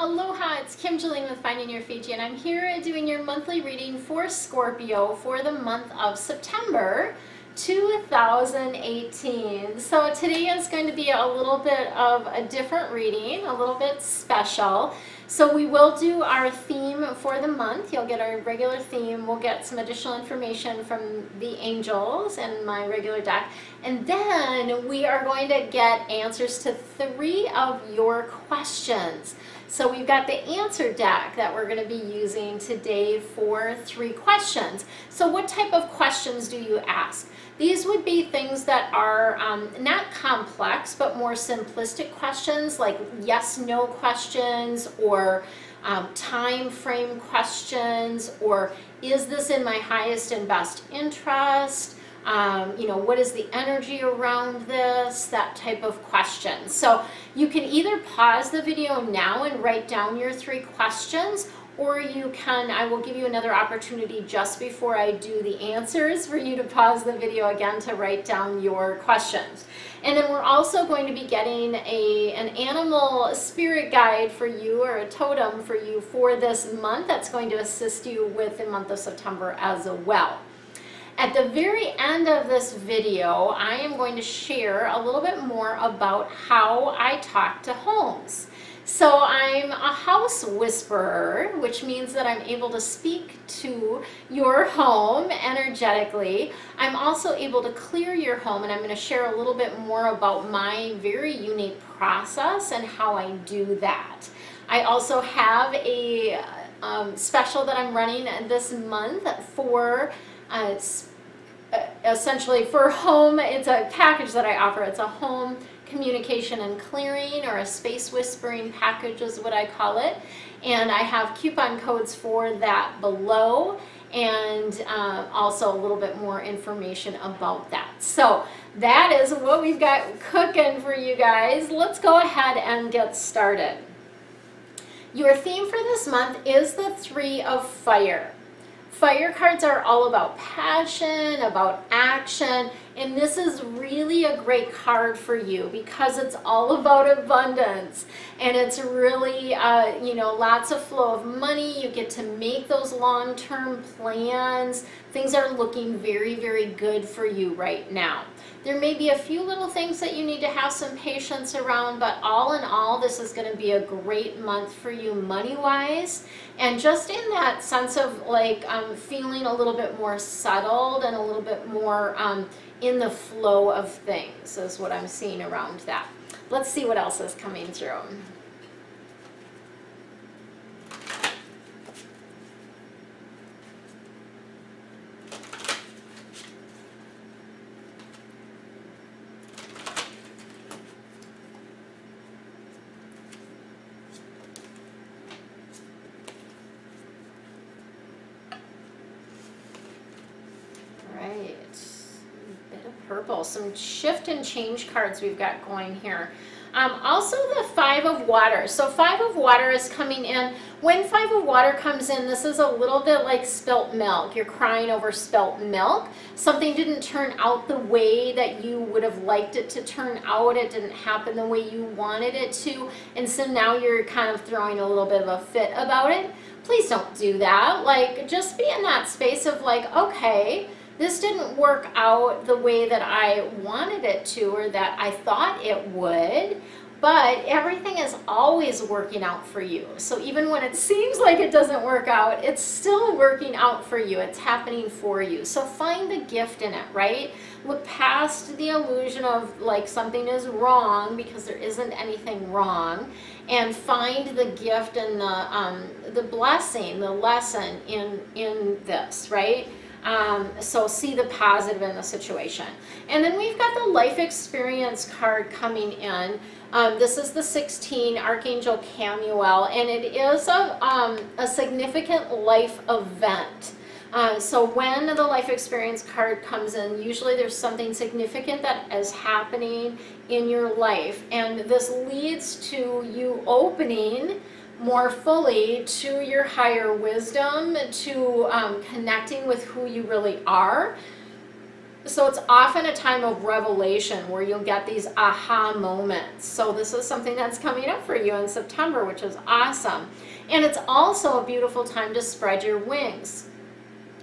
Aloha, it's Kim Julen with Finding Your Fiji and I'm here doing your monthly reading for Scorpio for the month of September 2018. So today is going to be a little bit of a different reading, a little bit special. So we will do our theme for the month. You'll get our regular theme. We'll get some additional information from the angels and my regular deck. And then we are going to get answers to three of your questions. So we've got the answer deck that we're going to be using today for three questions. So what type of questions do you ask? These would be things that are um, not complex, but more simplistic questions like yes, no questions or um, time frame questions or is this in my highest and best interest? Um, you know, what is the energy around this? That type of question. So you can either pause the video now and write down your three questions or you can, I will give you another opportunity just before I do the answers for you to pause the video again to write down your questions. And then we're also going to be getting a, an animal spirit guide for you or a totem for you for this month that's going to assist you with the month of September as well. At the very end of this video, I am going to share a little bit more about how I talk to homes. So I'm a house whisperer, which means that I'm able to speak to your home energetically. I'm also able to clear your home, and I'm going to share a little bit more about my very unique process and how I do that. I also have a um, special that I'm running this month for uh, essentially for home, it's a package that I offer. It's a home communication and clearing or a space whispering package is what I call it. And I have coupon codes for that below and uh, also a little bit more information about that. So that is what we've got cooking for you guys. Let's go ahead and get started. Your theme for this month is the Three of Fire. Fire cards are all about passion, about action, and this is really a great card for you because it's all about abundance and it's really, uh, you know, lots of flow of money. You get to make those long-term plans. Things are looking very, very good for you right now. There may be a few little things that you need to have some patience around, but all in all, this is going to be a great month for you money-wise. And just in that sense of like um, feeling a little bit more settled and a little bit more um, in the flow of things is what I'm seeing around that. Let's see what else is coming through. Some shift and change cards we've got going here. Um, also the five of water. So five of water is coming in. When five of water comes in, this is a little bit like spilt milk. You're crying over spilt milk. Something didn't turn out the way that you would have liked it to turn out. It didn't happen the way you wanted it to. And so now you're kind of throwing a little bit of a fit about it. Please don't do that. Like, just be in that space of like, okay, this didn't work out the way that I wanted it to or that I thought it would, but everything is always working out for you. So even when it seems like it doesn't work out, it's still working out for you. It's happening for you. So find the gift in it, right? Look past the illusion of like something is wrong because there isn't anything wrong and find the gift and the, um, the blessing, the lesson in, in this, right? Um, so see the positive in the situation. And then we've got the life experience card coming in. Um, this is the 16 Archangel Chamuel, and it is a, um, a significant life event. Uh, so when the life experience card comes in, usually there's something significant that is happening in your life. And this leads to you opening more fully to your higher wisdom, to um, connecting with who you really are. so it's often a time of revelation where you'll get these aha moments. So this is something that's coming up for you in September, which is awesome. And it's also a beautiful time to spread your wings.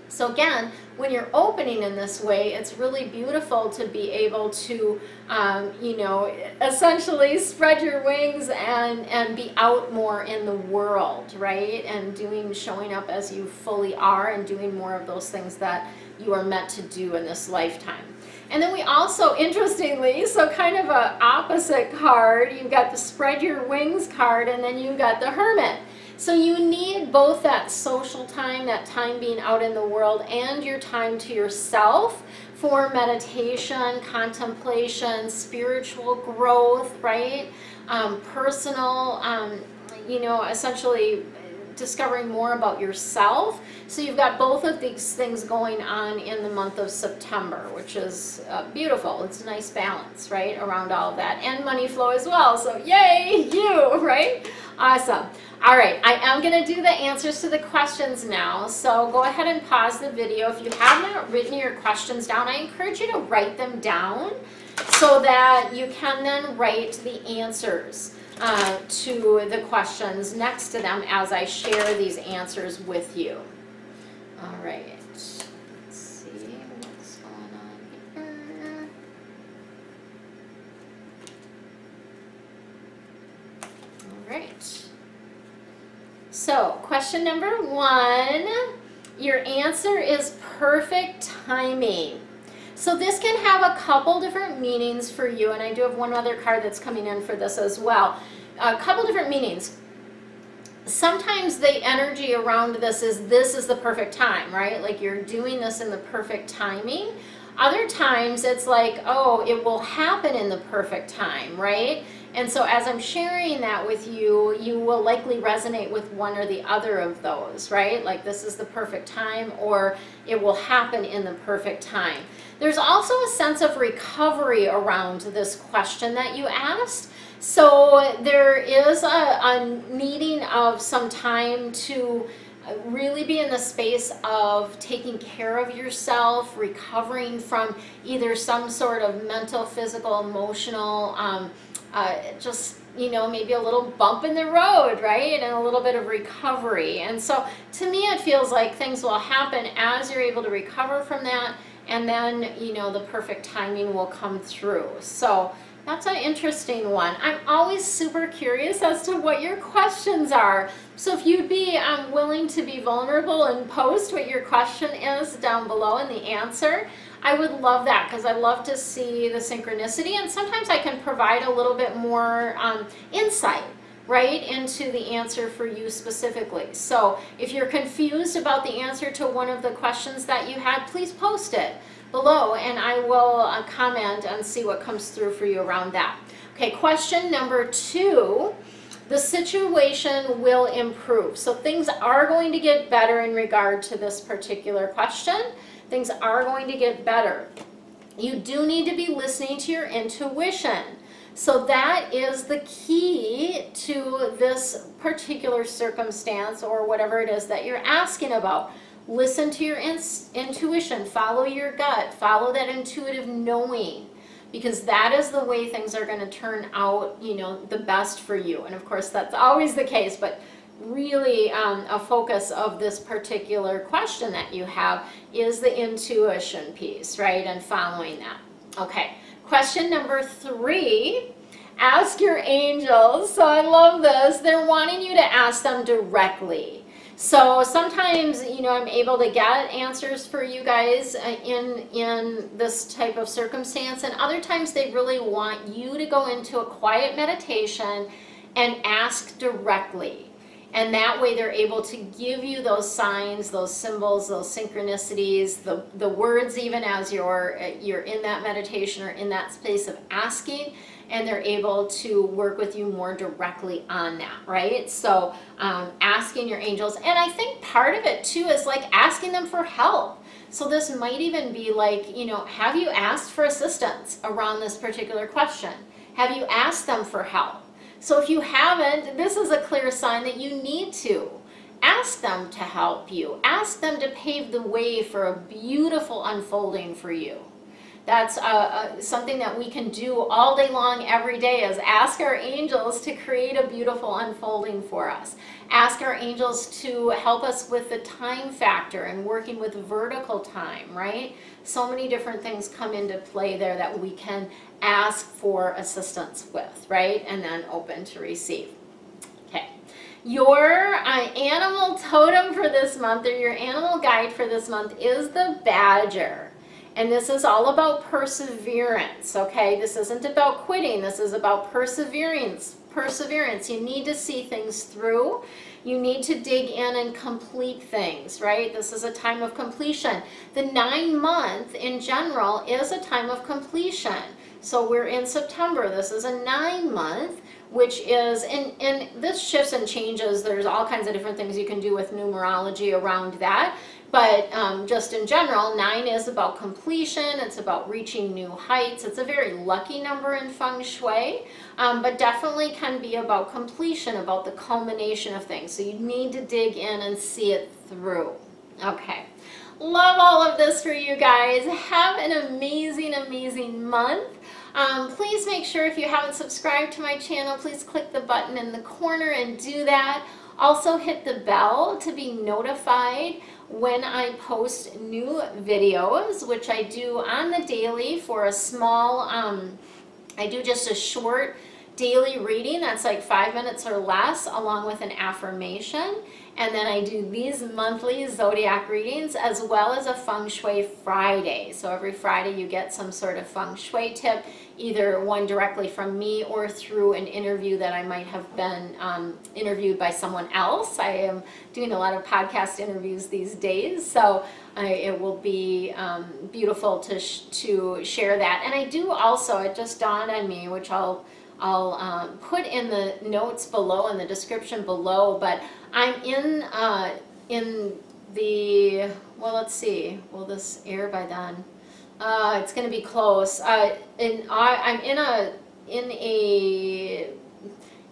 So again, when you're opening in this way, it's really beautiful to be able to, um, you know, essentially spread your wings and, and be out more in the world, right? And doing, showing up as you fully are and doing more of those things that you are meant to do in this lifetime. And then we also, interestingly, so kind of a opposite card, you've got the spread your wings card and then you've got the hermit. So you need both that social time, that time being out in the world, and your time to yourself for meditation, contemplation, spiritual growth, right? Um, personal, um, you know, essentially discovering more about yourself. So you've got both of these things going on in the month of September, which is uh, beautiful. It's a nice balance, right, around all of that. And money flow as well. So yay, you, right? Awesome. All right, I am going to do the answers to the questions now. So go ahead and pause the video. If you haven't written your questions down, I encourage you to write them down so that you can then write the answers uh, to the questions next to them as I share these answers with you. All right. Let's see what's going on here. All right. So, question number one, your answer is perfect timing. So this can have a couple different meanings for you, and I do have one other card that's coming in for this as well. A couple different meanings. Sometimes the energy around this is this is the perfect time, right? Like you're doing this in the perfect timing. Other times it's like, oh, it will happen in the perfect time, right? And so as I'm sharing that with you, you will likely resonate with one or the other of those, right? Like this is the perfect time or it will happen in the perfect time. There's also a sense of recovery around this question that you asked. So there is a, a needing of some time to really be in the space of taking care of yourself, recovering from either some sort of mental, physical, emotional, um, uh, just you know maybe a little bump in the road right and a little bit of recovery and so to me it feels like things will happen as you're able to recover from that and then you know the perfect timing will come through so that's an interesting one. I'm always super curious as to what your questions are. So if you'd be um, willing to be vulnerable and post what your question is down below in the answer, I would love that because I love to see the synchronicity and sometimes I can provide a little bit more um, insight right into the answer for you specifically. So if you're confused about the answer to one of the questions that you had, please post it below and I will uh, comment and see what comes through for you around that. Okay, question number two. The situation will improve. So things are going to get better in regard to this particular question. Things are going to get better. You do need to be listening to your intuition. So that is the key to this particular circumstance or whatever it is that you're asking about. Listen to your in intuition, follow your gut, follow that intuitive knowing because that is the way things are going to turn out, you know, the best for you. And of course, that's always the case, but really um, a focus of this particular question that you have is the intuition piece, right? And following that. Okay, question number three ask your angels. So I love this. They're wanting you to ask them directly. So sometimes, you know, I'm able to get answers for you guys uh, in, in this type of circumstance. And other times they really want you to go into a quiet meditation and ask directly. And that way they're able to give you those signs, those symbols, those synchronicities, the, the words even as you're, you're in that meditation or in that space of asking and they're able to work with you more directly on that, right? So um, asking your angels, and I think part of it too is like asking them for help. So this might even be like, you know, have you asked for assistance around this particular question? Have you asked them for help? So if you haven't, this is a clear sign that you need to. Ask them to help you. Ask them to pave the way for a beautiful unfolding for you. That's uh, uh, something that we can do all day long, every day, is ask our angels to create a beautiful unfolding for us. Ask our angels to help us with the time factor and working with vertical time, right? So many different things come into play there that we can ask for assistance with, right? And then open to receive. Okay. Your uh, animal totem for this month or your animal guide for this month is the badger. And this is all about perseverance, okay? This isn't about quitting. This is about perseverance. Perseverance. You need to see things through. You need to dig in and complete things, right? This is a time of completion. The nine month in general is a time of completion. So we're in September. This is a nine month which is, and, and this shifts and changes. There's all kinds of different things you can do with numerology around that. But um, just in general, nine is about completion. It's about reaching new heights. It's a very lucky number in feng shui, um, but definitely can be about completion, about the culmination of things. So you need to dig in and see it through. Okay. Love all of this for you guys. Have an amazing, amazing month. Um, please make sure if you haven't subscribed to my channel, please click the button in the corner and do that. Also hit the bell to be notified when I post new videos, which I do on the daily for a small, um, I do just a short daily reading that's like five minutes or less along with an affirmation. And then I do these monthly zodiac readings as well as a feng shui Friday. So every Friday you get some sort of feng shui tip either one directly from me or through an interview that I might have been um, interviewed by someone else. I am doing a lot of podcast interviews these days, so I, it will be um, beautiful to, sh to share that. And I do also, it just dawned on me, which I'll, I'll um, put in the notes below, in the description below, but I'm in, uh, in the, well, let's see, will this air by then? Uh, it's going to be close. Uh, and I, I'm in a in a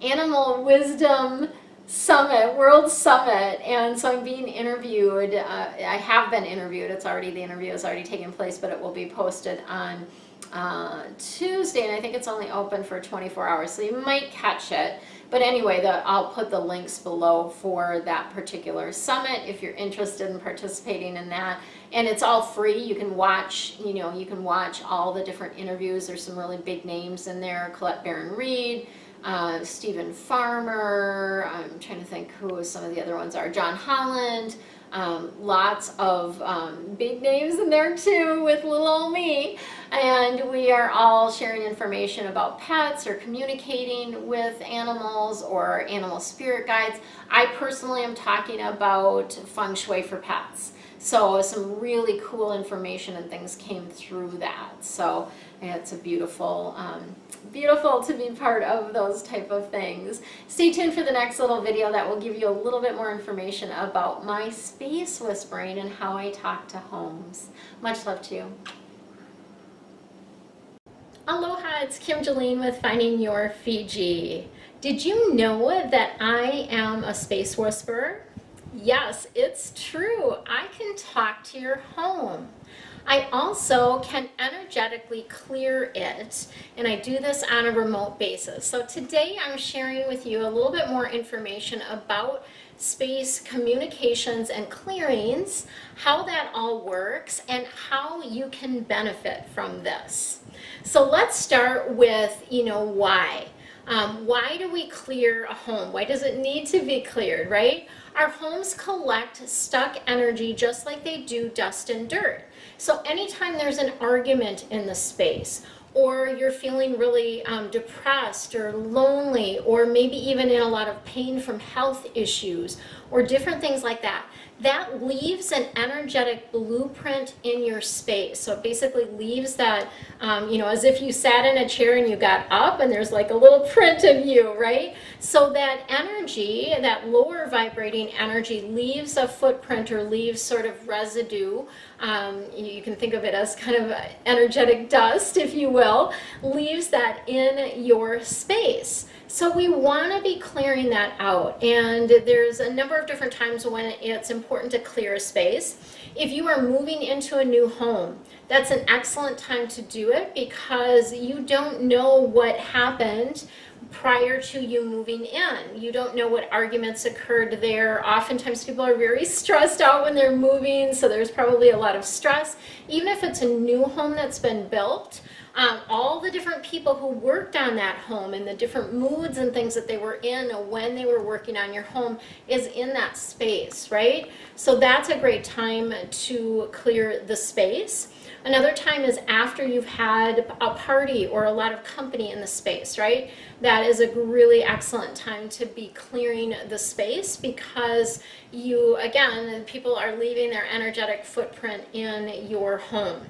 animal wisdom summit, world summit, and so I'm being interviewed. Uh, I have been interviewed. It's already the interview has already taken place, but it will be posted on uh, Tuesday, and I think it's only open for 24 hours, so you might catch it. But anyway, the, I'll put the links below for that particular summit if you're interested in participating in that. And it's all free. You can watch, you know, you can watch all the different interviews. There's some really big names in there. Colette Baron-Reid, uh, Steven Farmer, I'm trying to think who some of the other ones are. John Holland, um, lots of um, big names in there too with little old me. And we are all sharing information about pets or communicating with animals or animal spirit guides. I personally am talking about feng shui for pets. So some really cool information and things came through that. So it's a beautiful, um, beautiful to be part of those type of things. Stay tuned for the next little video that will give you a little bit more information about my space whispering and how I talk to homes. Much love to you. Aloha, it's Kim Julen with Finding Your Fiji. Did you know that I am a space whisperer? Yes, it's true. I can talk to your home. I also can energetically clear it, and I do this on a remote basis. So today I'm sharing with you a little bit more information about space communications and clearings, how that all works, and how you can benefit from this. So let's start with, you know, why. Um, why do we clear a home? Why does it need to be cleared, right? Our homes collect stuck energy just like they do dust and dirt. So anytime there's an argument in the space, or you're feeling really um, depressed or lonely, or maybe even in a lot of pain from health issues, or different things like that, that leaves an energetic blueprint in your space. So it basically leaves that, um, you know, as if you sat in a chair and you got up and there's like a little print of you, right? So that energy, that lower vibrating energy leaves a footprint or leaves sort of residue. Um, you can think of it as kind of energetic dust, if you will, leaves that in your space. So we want to be clearing that out, and there's a number of different times when it's important to clear a space. If you are moving into a new home, that's an excellent time to do it because you don't know what happened prior to you moving in. You don't know what arguments occurred there. Oftentimes people are very stressed out when they're moving, so there's probably a lot of stress. Even if it's a new home that's been built, um, all the different people who worked on that home and the different moods and things that they were in when they were working on your home is in that space, right? So that's a great time to clear the space. Another time is after you've had a party or a lot of company in the space, right? That is a really excellent time to be clearing the space because you, again, people are leaving their energetic footprint in your home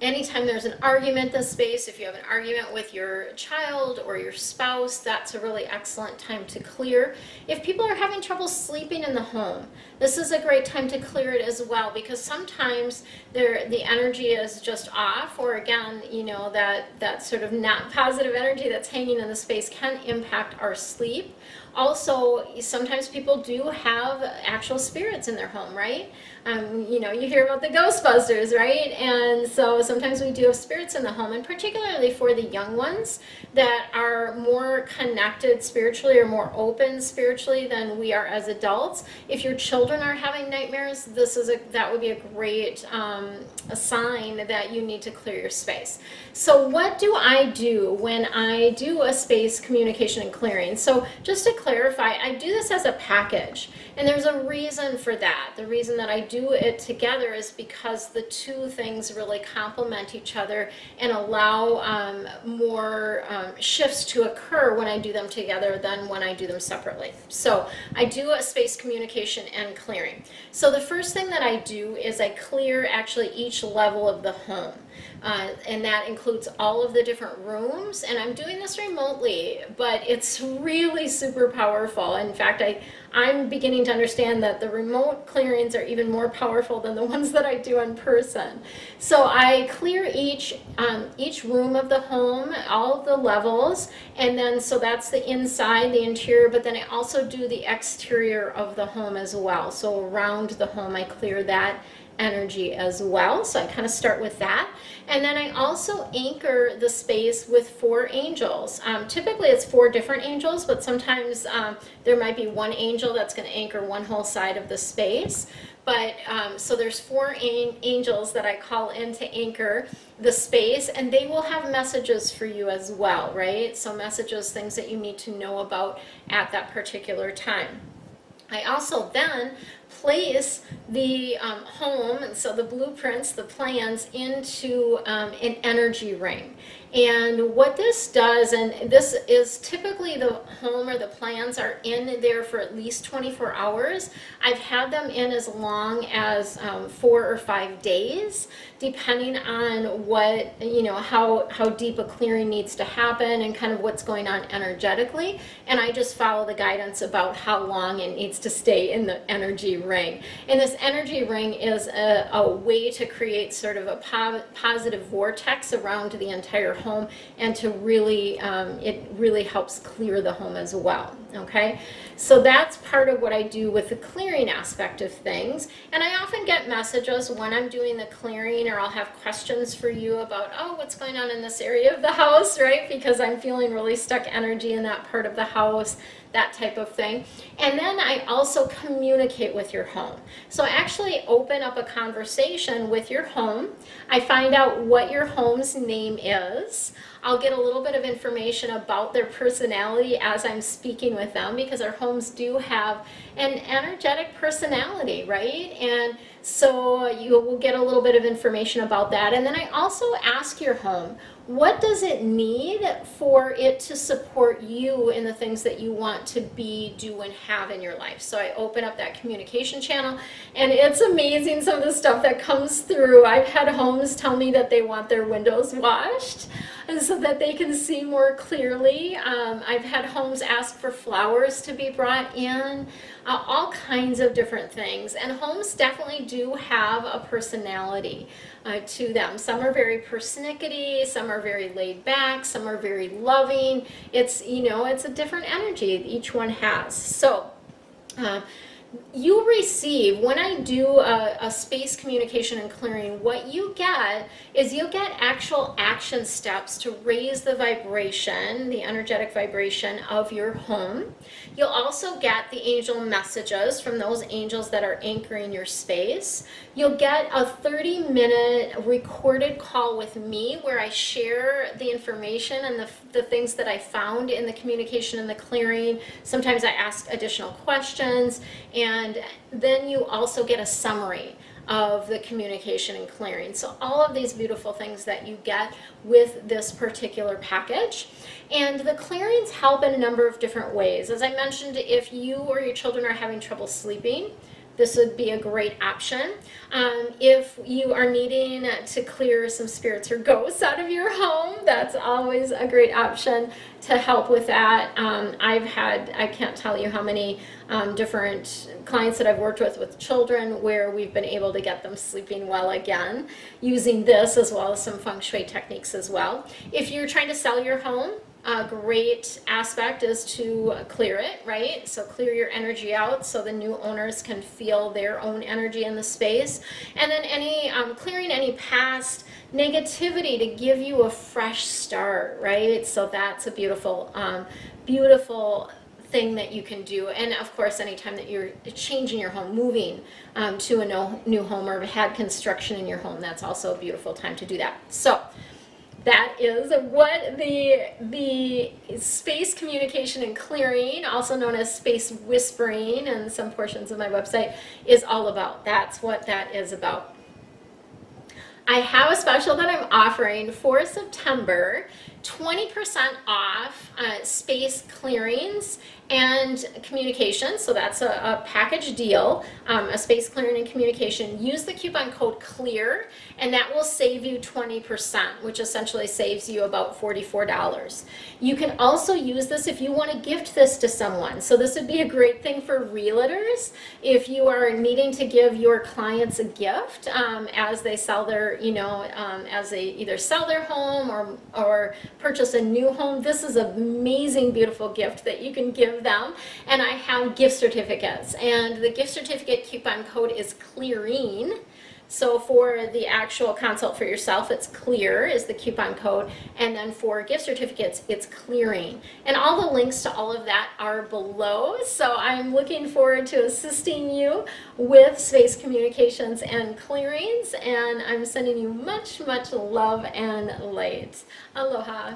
anytime there's an argument the space, if you have an argument with your child or your spouse, that's a really excellent time to clear. If people are having trouble sleeping in the home, this is a great time to clear it as well because sometimes the energy is just off or again, you know, that, that sort of not positive energy that's hanging in the space can impact our sleep. Also, sometimes people do have actual spirits in their home, right? Um, you know, you hear about the Ghostbusters, right? And so sometimes we do have spirits in the home, and particularly for the young ones that are more connected spiritually or more open spiritually than we are as adults. If your children are having nightmares, this is a that would be a great um, a sign that you need to clear your space. So what do I do when I do a space communication and clearing? So just to clarify, I do this as a package. And there's a reason for that. The reason that I do it together is because the two things really complement each other and allow um, more um, shifts to occur when I do them together than when I do them separately. So I do a space communication and clearing. So the first thing that I do is I clear actually each level of the home. Uh, and that includes all of the different rooms. And I'm doing this remotely, but it's really super powerful. In fact, I, I'm beginning to understand that the remote clearings are even more powerful than the ones that I do in person. So I clear each, um, each room of the home, all of the levels, and then so that's the inside, the interior, but then I also do the exterior of the home as well. So around the home I clear that energy as well. So I kind of start with that. And then I also anchor the space with four angels. Um, typically it's four different angels, but sometimes um, there might be one angel that's going to anchor one whole side of the space. But um, so there's four angels that I call in to anchor the space, and they will have messages for you as well, right? So messages, things that you need to know about at that particular time. I also then place the um, home, so the blueprints, the plans, into um, an energy ring. And what this does, and this is typically the home or the plans are in there for at least 24 hours. I've had them in as long as um, four or five days, depending on what, you know, how, how deep a clearing needs to happen and kind of what's going on energetically. And I just follow the guidance about how long it needs to stay in the energy ring. And this energy ring is a, a way to create sort of a po positive vortex around the entire home and to really, um, it really helps clear the home as well, okay? So that's part of what I do with the clearing aspect of things. And I often get messages when I'm doing the clearing or I'll have questions for you about, oh, what's going on in this area of the house, right? Because I'm feeling really stuck energy in that part of the house that type of thing. And then I also communicate with your home. So I actually open up a conversation with your home. I find out what your home's name is. I'll get a little bit of information about their personality as I'm speaking with them because our homes do have an energetic personality, right? And so you will get a little bit of information about that. And then I also ask your home, what does it need for it to support you in the things that you want to be, do, and have in your life? So I open up that communication channel, and it's amazing some of the stuff that comes through. I've had homes tell me that they want their windows washed so that they can see more clearly. Um, I've had homes ask for flowers to be brought in, uh, all kinds of different things. And homes definitely do have a personality. Uh, to them. Some are very persnickety, some are very laid back, some are very loving. It's, you know, it's a different energy each one has. So, uh, you receive, when I do a, a, space communication and clearing, what you get is you'll get actual action steps to raise the vibration, the energetic vibration of your home. You'll also get the angel messages from those angels that are anchoring your space. You'll get a 30 minute recorded call with me where I share the information and the, the things that I found in the communication and the clearing. Sometimes I ask additional questions and then you also get a summary of the communication and clearing. So all of these beautiful things that you get with this particular package. And the clearings help in a number of different ways. As I mentioned, if you or your children are having trouble sleeping, this would be a great option. Um, if you are needing to clear some spirits or ghosts out of your home, that's always a great option to help with that. Um, I've had, I can't tell you how many um, different clients that I've worked with with children where we've been able to get them sleeping well again using this as well as some feng shui techniques as well. If you're trying to sell your home, a great aspect is to clear it, right? So clear your energy out so the new owners can feel their own energy in the space. And then any um, clearing any past negativity to give you a fresh start, right? So that's a beautiful, um, beautiful thing that you can do. And of course, anytime that you're changing your home, moving um, to a no, new home or had construction in your home, that's also a beautiful time to do that. So that is what the the space communication and clearing also known as space whispering and some portions of my website is all about. That's what that is about. I have a special that I'm offering for September. 20% off uh, space clearings and communication. So that's a, a package deal, um, a space clearing and communication. Use the coupon code CLEAR and that will save you 20%, which essentially saves you about $44. You can also use this if you want to gift this to someone. So this would be a great thing for realtors if you are needing to give your clients a gift um, as they sell their, you know, um, as they either sell their home or, or purchase a new home. This is an amazing, beautiful gift that you can give them. And I have gift certificates. And the gift certificate coupon code is CLEARING. So for the actual consult for yourself, it's clear is the coupon code. And then for gift certificates, it's clearing. And all the links to all of that are below. So I'm looking forward to assisting you with space communications and clearings. And I'm sending you much, much love and light. Aloha.